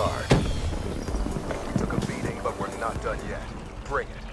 guard. We took a beating, but we're not done yet. Bring it.